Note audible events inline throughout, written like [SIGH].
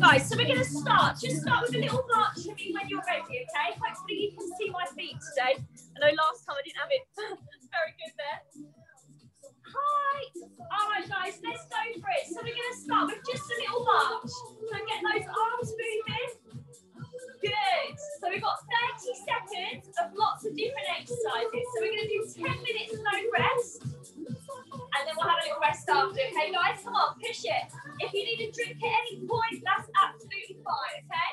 Guys, so we're going to start. Just start with a little march for me when you're ready, okay? Hopefully you can see my feet today. I know last time I didn't have it [LAUGHS] very good there. Hi. All right, guys, let's go for it. So we're going to start with just a little march. So get those arms moving. Good. So we've got 30 seconds of lots of different exercises. So we're going to do 10 minutes no rest. And then we'll have a little rest after, okay, guys? Come on, push it. If you need a drink at any point, that's absolutely fine, okay?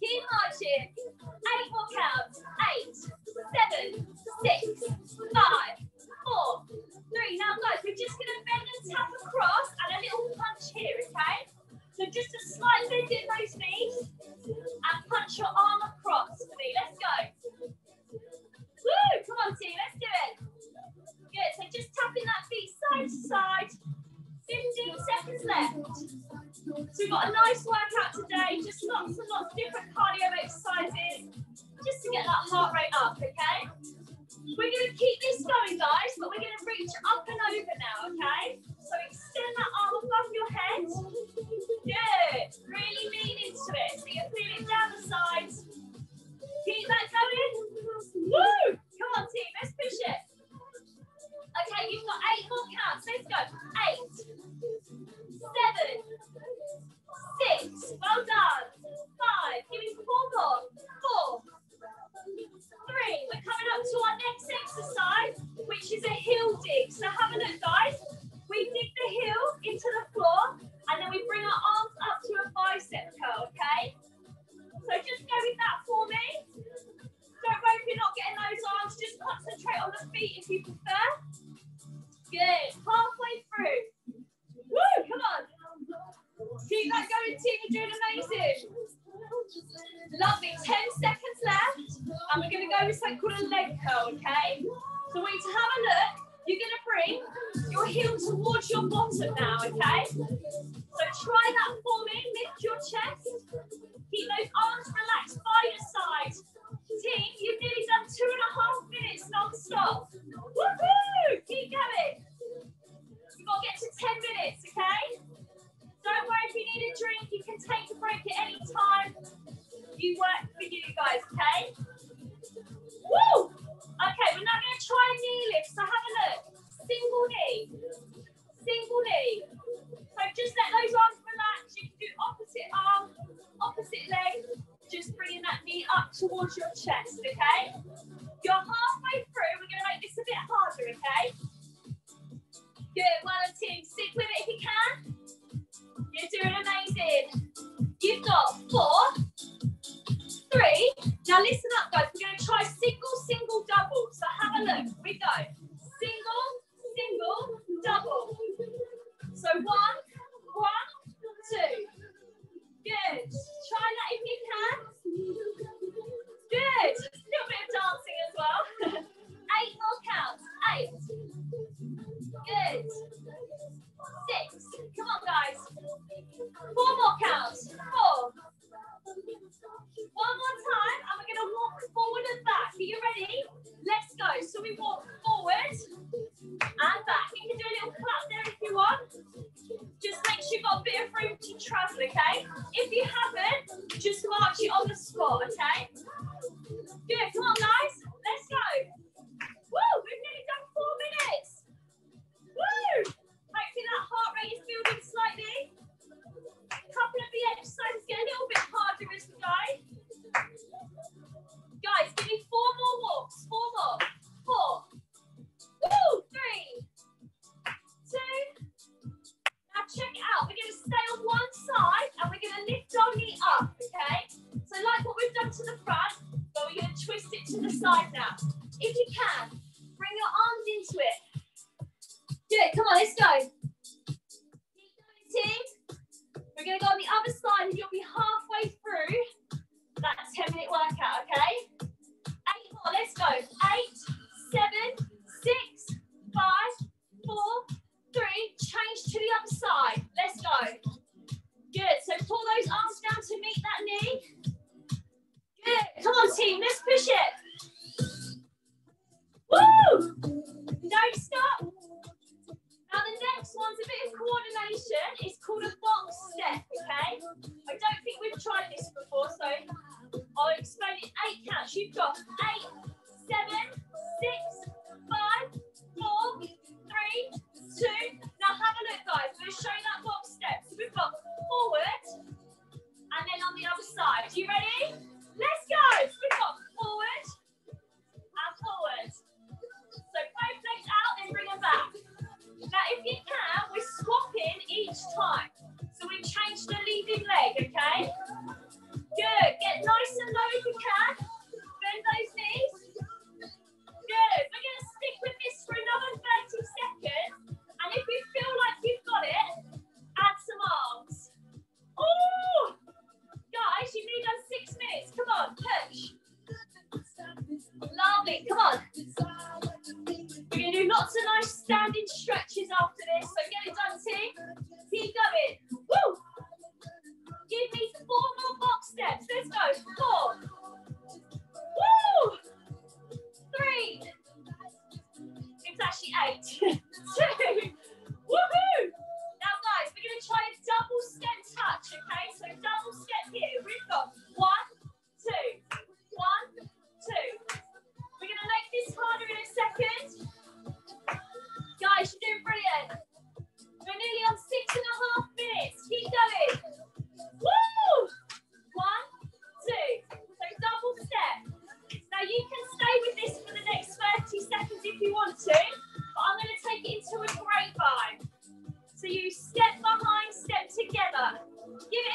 Keep marching. Eight more counts. Eight, seven, six, five, four, three. Now, guys, we're just going to bend and tap across and a little punch here, okay? So just a slight bend in those knees and punch your arm across got a nice workout today, just lots and lots of different okay? So I want you to have a look. You're to bring your heel towards your bottom now, okay? So try that for me. Lift your chest. Keep those arms relaxed by your side. Team, you've nearly done two and a half minutes non-stop. Woohoo! Keep going. You've got to get to 10 minutes, okay? Don't worry if you need a drink, you can take a break at any time. You work for you guys, okay? Try knee lift, so have a look. Single knee. Single knee. So just let those arms relax. You can do opposite arm, opposite leg just bringing that knee up towards your chest, okay? You're halfway through. We're going to make this a bit harder, okay? Good. Well team. Good. Out. We're going to stay on one side and we're going to lift our knee up, okay? So like what we've done to the front, but we're going to twist it to the side now. If you can, bring your arms into it. Good. Come on, let's go. Keep going, team. We're going to go on the other side and you'll be halfway through that 10 minute workout, okay? Eight more, let's go. Eight, seven, Now shoot got Eight, seven, standing stretches after this, so get it done.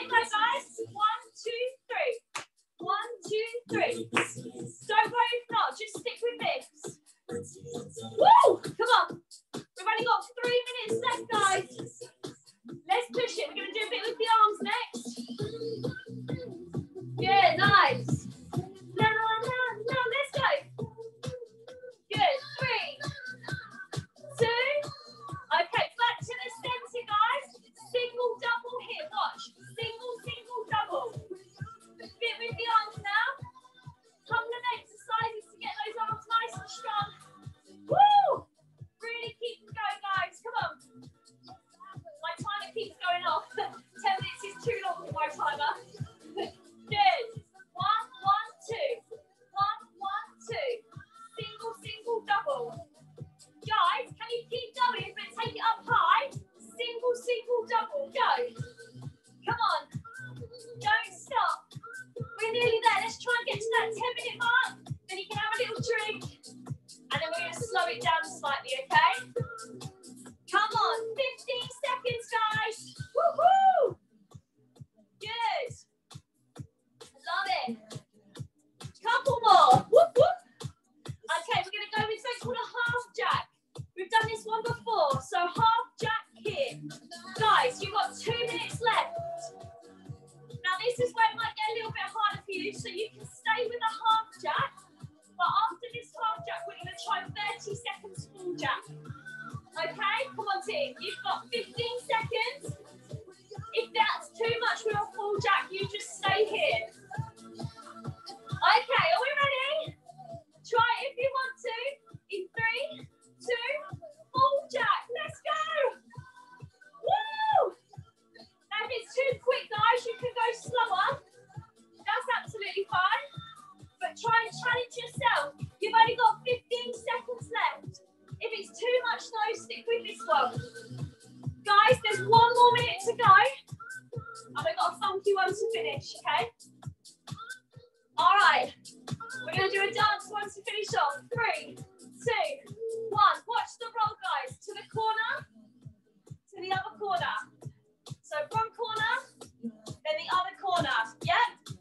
Same place, guys. One, two, three. One, two, three. Don't worry if not, just stick with this. Woo! Come on. We've only got three minutes left, guys. Let's push it. We're going to do a bit with the arms next. Good, nice. got 15 seconds. If that's too much, we'll full. Jack. You just stay here. Okay, are we ready? Try it if you want to. In three, two, full. Jack. Let's go. Woo! Now, if it's too quick, guys, you can go slower. That's absolutely fine. But try and challenge yourself. You've only got 15 seconds left. If it's too much, though, stick with this one. Guys, there's one more minute to go. And we've got a funky one to finish, okay? All right, we're gonna do a dance one to finish off. Three, two, one. Watch the roll, guys. To the corner, to the other corner. So front corner, then the other corner. Yep,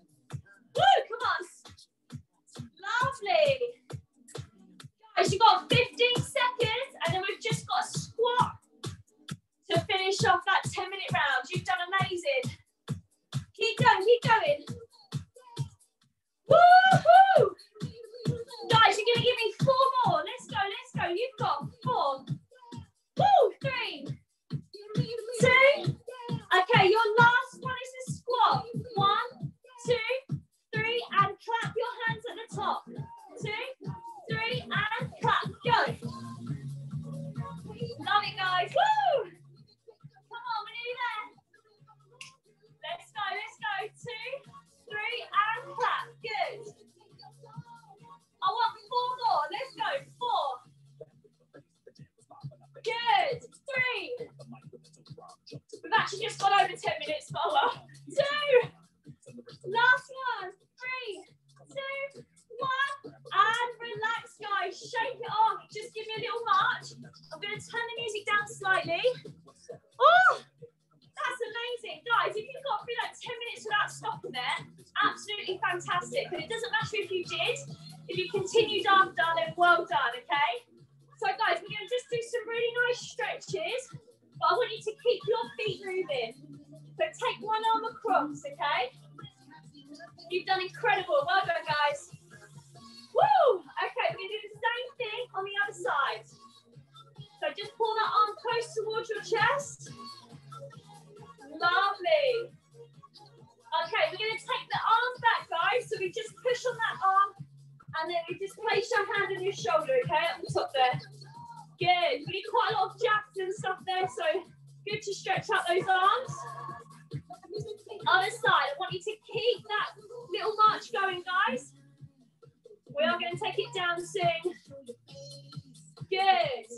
fantastic. But it doesn't matter if you did. If you continued after, then well done, okay? So guys, we're gonna just do some really nice stretches, but I want you to keep your feet moving. So take one arm across, okay? You've done incredible. Well done, guys. Woo! Okay, we're gonna do the same thing on the other side. So just pull that arm close towards your chest. And then we just place your hand on your shoulder, okay, at the top there. Good. We need quite a lot of jabs and stuff there, so good to stretch out those arms. Other side, I want you to keep that little march going, guys. We are going to take it down soon. Good.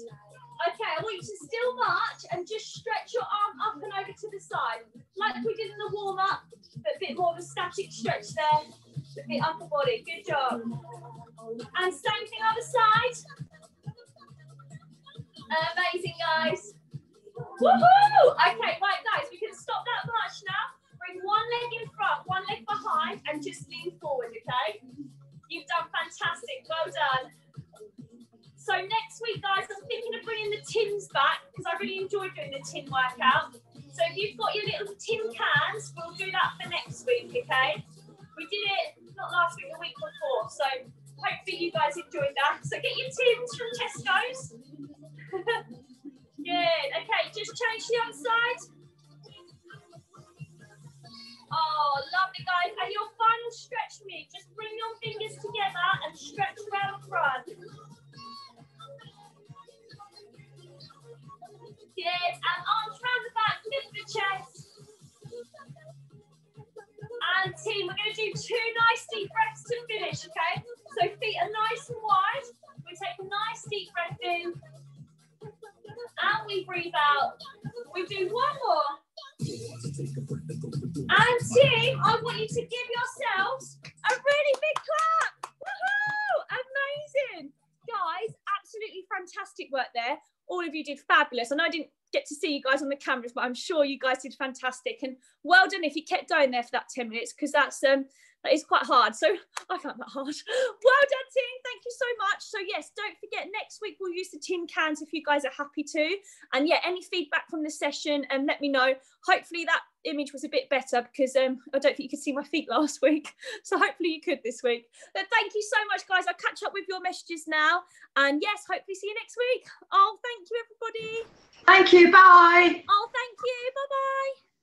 Okay, I want you to still march and just stretch your arm up and over to the side, like we did in the warm up, but a bit more of a static stretch there, a bit upper body. Good job. And same thing other side. Amazing, guys. Woohoo! Okay, right, guys, we can stop that march now. Bring one leg in front, one leg behind, and just lean forward, okay? You've done fantastic. Well done. So next week, guys, I'm thinking of bringing the tins back because I really enjoy doing the tin workout. So if you've got your little tin cans, we'll do that for next week, okay? We did it not last week, the week before. So hopefully you guys enjoyed that. So get your tins from Tesco's. [LAUGHS] Good. Okay, just change the other side. Oh, lovely, guys. And your final stretch me. Just bring your fingers together and stretch around the front. Good. And arms round the back, lift the chest. And team, we're going to do two nice deep breaths to finish, okay? So feet are nice and wide. We take a nice deep breath in. And we breathe out. We do one more. And team, I want you to give yourselves a really big clap. Woohoo! Amazing. Guys, absolutely fantastic work there all of you did fabulous. And I didn't get to see you guys on the cameras, but I'm sure you guys did fantastic. And well done if you kept going there for that 10 minutes, because that's um is quite hard. So [LAUGHS] I found that hard. [LAUGHS] Well done, team. Thank you so much. So yes, don't forget next week we'll use the tin cans if you guys are happy to. And yeah, any feedback from the session and um, let me know. Hopefully that image was a bit better because um, I don't think you could see my feet [LAUGHS] last week. So hopefully you could this week. But thank you so much, guys. I'll catch up with your messages now. And yes, hopefully see you next week. Oh, thank you, everybody. Thank you. Bye. Oh, thank you. Bye bye.